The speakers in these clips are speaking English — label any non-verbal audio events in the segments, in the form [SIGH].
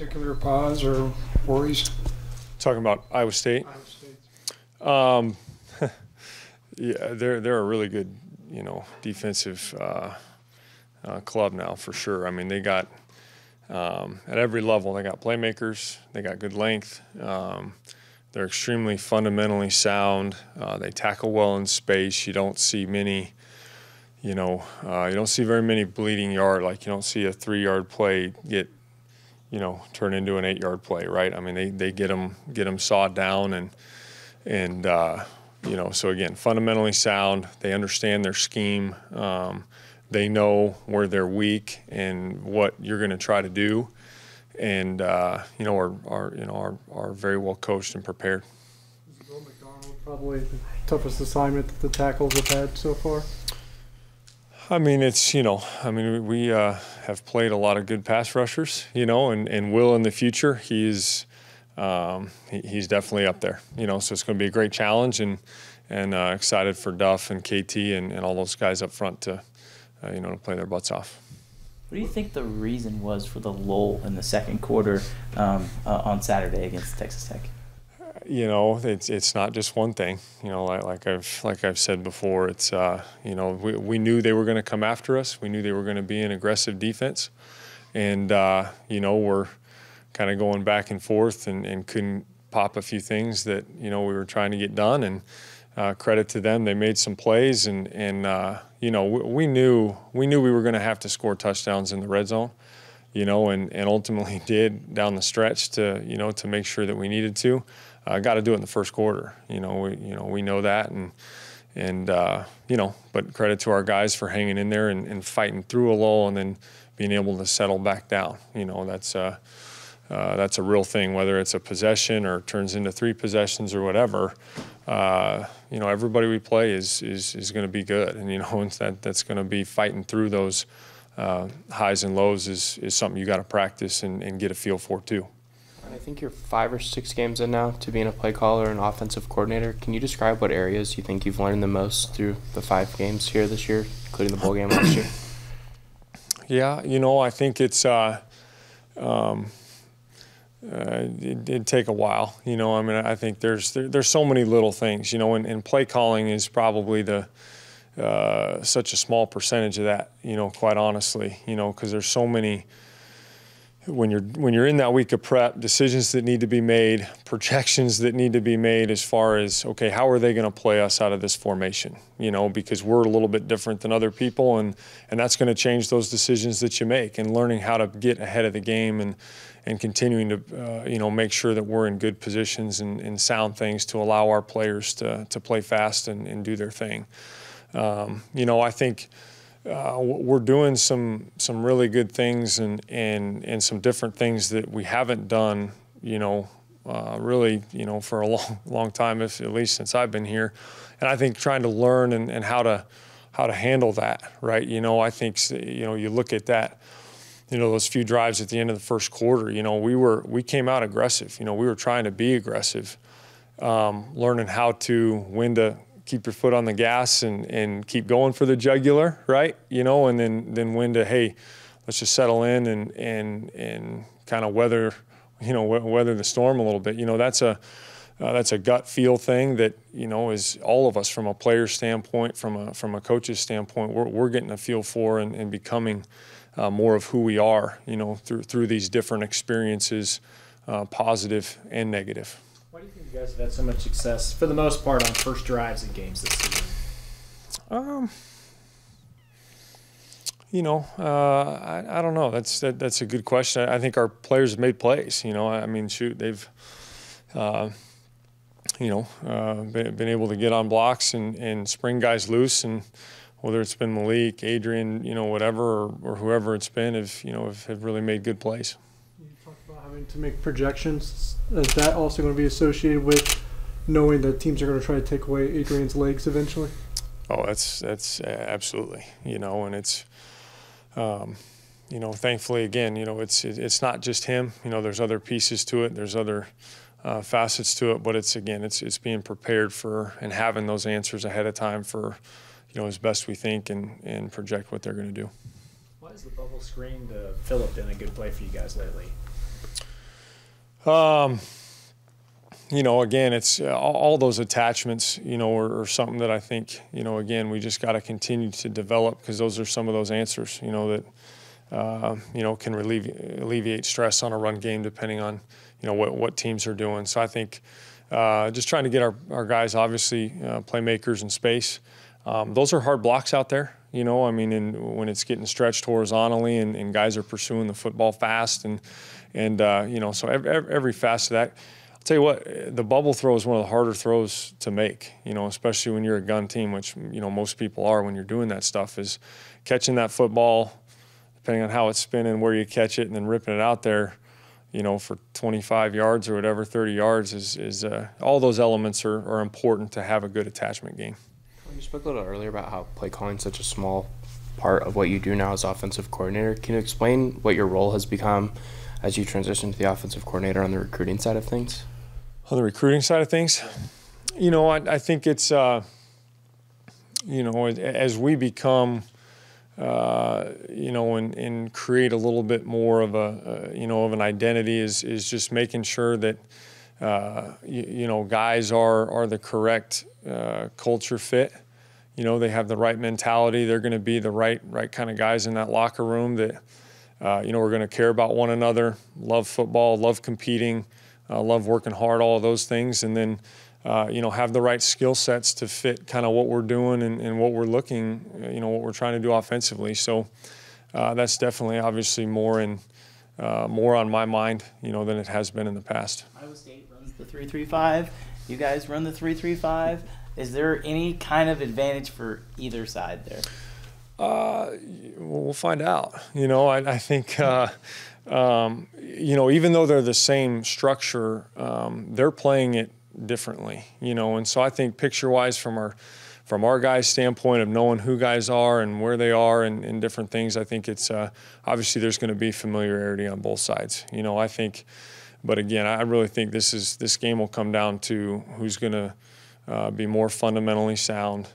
particular pause or worries? Talking about Iowa State. Iowa State. Um, [LAUGHS] yeah, they're they're a really good, you know, defensive uh, uh, club now for sure. I mean, they got um, at every level. They got playmakers. They got good length. Um, they're extremely fundamentally sound. Uh, they tackle well in space. You don't see many. You know, uh, you don't see very many bleeding yard. Like you don't see a three-yard play get, you know, turn into an eight-yard play, right? I mean, they, they get them get them sawed down and and uh, you know, so again, fundamentally sound. They understand their scheme. Um, they know where they're weak and what you're going to try to do, and uh, you know, are, are you know are, are very well coached and prepared. Probably the toughest assignment that the tackles have had so far. I mean, it's you know, I mean, we uh, have played a lot of good pass rushers, you know, and, and will in the future. He's um, he, he's definitely up there, you know. So it's going to be a great challenge, and and uh, excited for Duff and KT and, and all those guys up front to uh, you know to play their butts off. What do you think the reason was for the lull in the second quarter um, uh, on Saturday against Texas Tech? You know, it's it's not just one thing. You know, like, like I've like I've said before, it's uh, you know we, we knew they were going to come after us. We knew they were going to be an aggressive defense, and uh, you know we're kind of going back and forth and, and couldn't pop a few things that you know we were trying to get done. And uh, credit to them, they made some plays, and and uh, you know we, we knew we knew we were going to have to score touchdowns in the red zone you know, and, and ultimately [LAUGHS] did down the stretch to, you know, to make sure that we needed to. I got to do it in the first quarter. You know, we you know we know that, and and uh, you know, but credit to our guys for hanging in there and, and, fighting through a lull, and then being able to settle back down. You know, that's uh, uh that's a real thing. Whether it's a possession or turns into three possessions or whatever, uh, you know, everybody we play is is is going to be good, and you know, [LAUGHS] that that's going to be fighting through those. Uh, highs and lows is, is something you got to practice and, and get a feel for too. I think you're five or six games in now to being a play caller and offensive coordinator. Can you describe what areas you think you've learned the most through the five games here this year, including the bowl game last year? [CLEARS THROAT] Yeah, you know, I think it's uh, um, uh, it did take a while. You know, I mean, I think there's there, there's so many little things. You know, and, and play calling is probably the uh, such a small percentage of that. You know, quite honestly, you know, because there's so many when you're when you're in that week of prep, decisions that need to be made, projections that need to be made as far as okay, how are they going to play us out of this formation? You know, because we're a little bit different than other people, and and that's going to change those decisions that you make. And learning how to get ahead of the game and and continuing to uh, you know make sure that we're in good positions and, and sound things to allow our players to to play fast and, and do their thing. Um, you know, I think uh, we're doing some some really good things and, and and some different things that we haven't done, you know, uh, really, you know, for a long [LAUGHS] long time, if at least since I've been here. And I think trying to learn and, and how to how to handle that, right? You know, I think you know you look at that, you know, those few drives at the end of the first quarter. You know, we were we came out aggressive. You know, we were trying to be aggressive, um, learning how to when to keep your foot on the gas and, and keep going for the jugular, right? You know, and then then when to hey, let's just settle in and and and kind of weather, you know, weather the storm a little bit. You know, that's a uh, that's a gut feel thing that you know is all of us from a player standpoint, from a from a coach's standpoint, we're, we're getting a feel for and, and becoming uh, more of who we are. You know, through through these different experiences, uh, positive and negative. Why do you think you guys have had so much success, for the most part, on first drives in games this season? Um, you know, uh, I, I don't know. That's that, that's a good question. I think our players have made plays. You know, I mean, shoot, they've, uh, you know, uh, been, been, able to get on blocks and, and spring guys loose, and whether it's been Malik, Adrian, you know, whatever, or, or whoever it's been, have you know have, have really made good plays having to make projections. Is that also going to be associated with knowing that teams are going to try to take away Adrian's legs eventually? Oh, that's that's uh, absolutely. You know, and it's. Um, you know, thankfully, again, you know, it's it's not just him. You know, there's other pieces to it. There's other uh, facets to it, but it's again, it's it's being prepared for and having those answers ahead of time for, you know, as best we think and and project what they're going to do. Why has the bubble screen to Phillip been a good play for you guys lately? You know, again, it's uh, all, those attachments, you know, are, are something that I think, you know, again, we just got to continue to develop because those are some of those answers, you know, that, uh, you know, can relieve, alleviate stress on a run game depending on, you know, what, what teams are doing. So I think uh, just trying to get our, our guys, obviously, uh, playmakers in space. Um, those are hard blocks out there, you know. I mean, when it's getting stretched horizontally and, and guys are pursuing the football fast and, and uh, you know, so every, every facet of that. I'll tell you what, the bubble throw is one of the harder throws to make, you know, especially when you're a gun team, which, you know, most people are when you're doing that stuff, is catching that football, depending on how it's spinning, where you catch it, and then ripping it out there, you know, for 25 yards or whatever, 30 yards is, is uh, all those elements are, are important to have a good attachment game. You spoke a little earlier about how play calling is such a small part of what you do now as offensive coordinator. Can you explain what your role has become as you transition to the offensive coordinator on the recruiting side of things? On the recruiting side of things, you know, I, I think it's, uh, you know, as we become, uh, you know, and, and create a little bit more of a, uh, you know, of an identity is, is just making sure that, uh, you, you, know, guys are, are the correct uh, culture fit. You know, they have the right mentality. They're going to be the right, right kind of guys in that locker room that, uh, you know, we're going to care about one another, love football, love competing, uh, love working hard, all of those things, and then uh, you know have the right skill sets to fit kind of what we're doing and, and, what we're looking, you know, what we're trying to do offensively. So uh, that's definitely obviously more in uh, more on my mind, you know, than it has been in the past. Iowa State runs the three three five. You guys run the three three five. Is there any kind of advantage for either side there? Uh, we'll find out. You know, I, I think, uh, um, you know, even though they're the same structure, um, they're playing it differently. You know, and so I think picture-wise, from our from our guys' standpoint of knowing who guys are and where they are and, and different things, I think it's uh, obviously there's going to be familiarity on both sides. You know, I think, but again, I really think this is this game will come down to who's going to uh, be more fundamentally sound.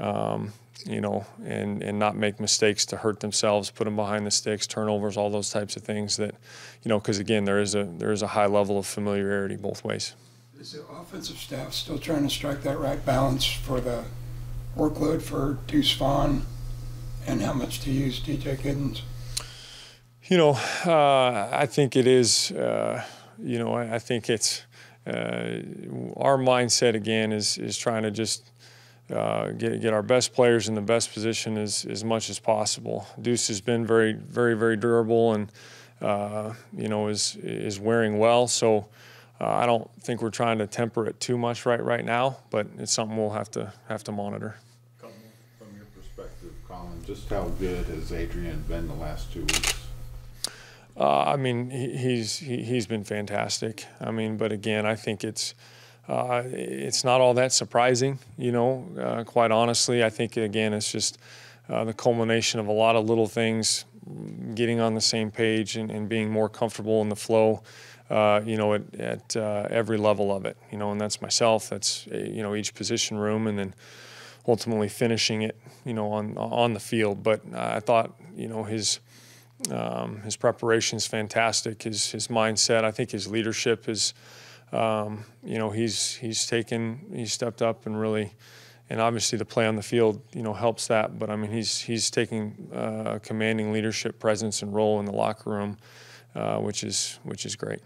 Um, you know, and, and not make mistakes to hurt themselves, put them behind the sticks, turnovers, all those types of things that, you know, because again, there is a there is a high level of familiarity both ways. Is the offensive staff still trying to strike that right balance for the workload for Deuce Vaughn and how much to use DJ Giddens? You know, uh, I think it is. Uh, you know, I, I think it's our mindset again is is trying to just uh, get, get our best players in the best position as, as much as possible. Deuce has been very, very, very durable and, uh, you know, is, is wearing well. So uh, I don't think we're trying to temper it too much right, right now, but it's something we'll have to, have to monitor. From your perspective, Collin, just how good has Adrian been the last two weeks? Uh, I mean, he, he's, he, he's been fantastic. I mean, but again, I think it's, uh, it's not all that surprising, you know, uh, quite honestly. I think, again, it's just uh, the culmination of a lot of little things getting on the same page and, and being more comfortable in the flow, uh, you know, at, at uh, every level of it, you know, and that's myself, that's, uh, you know, each position room, and then ultimately finishing it, you know, on, on the field. But I thought, you know, his. Um, his preparation is fantastic. His his mindset, I think, his leadership is um, you know, he's he's taken, he's stepped up and really, and obviously the play on the field, you know, helps that. But I mean, he's he's taking uh, a commanding leadership presence and role in the locker room, uh, which is which is great.